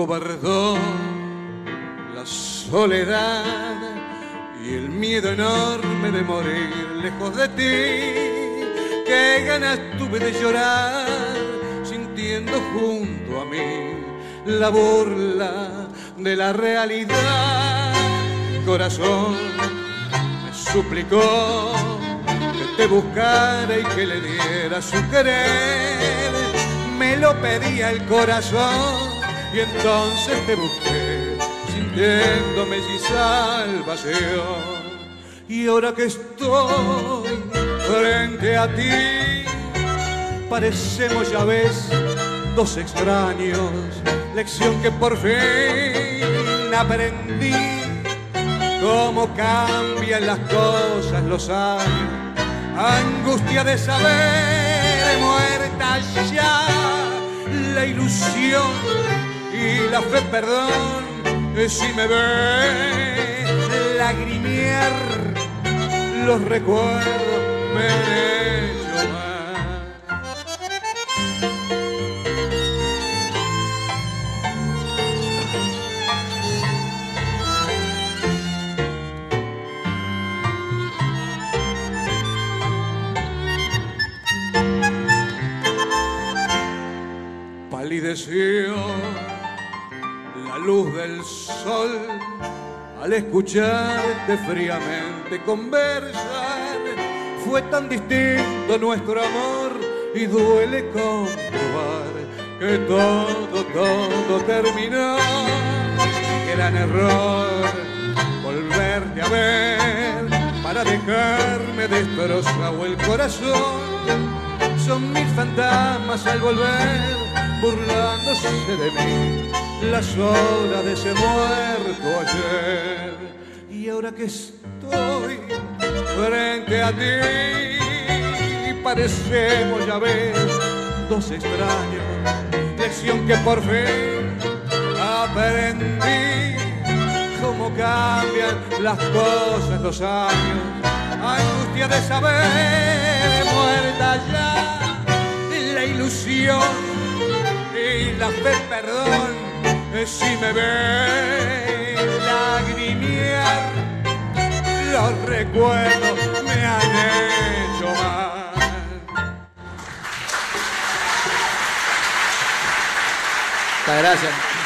acobardó la soledad y el miedo enorme de morir lejos de ti. Qué ganas tuve de llorar sintiendo junto a mí la burla de la realidad. Corazón me suplicó que te buscara y que le diera su querer. Me lo pedía el corazón y entonces te busqué sintiéndome sin salvación. Y ahora que estoy frente a ti, parecemos ya ves dos extraños, lección que por fin aprendí, cómo cambian las cosas los años, angustia de saber muerta ya la ilusión la fe perdón si me ve lagrimear los recuerdos me han hecho. Palideció la luz del sol al escucharte fríamente conversar. Fue tan distinto nuestro amor y duele comprobar que todo, todo terminó. Gran error volverte a ver para dejarme destrozado el corazón. Son mis fantasmas al volver burlándose de mí las horas de ese muerto ayer. Y ahora que estoy frente a ti, parecemos ya ves dos extraños, lección que por fin aprendí. Cómo cambian las cosas los años, angustia de saber muerta ya la ilusión y la fe perdón si me ve lagrimear, los recuerdos me han hecho mal. Muchas gracias.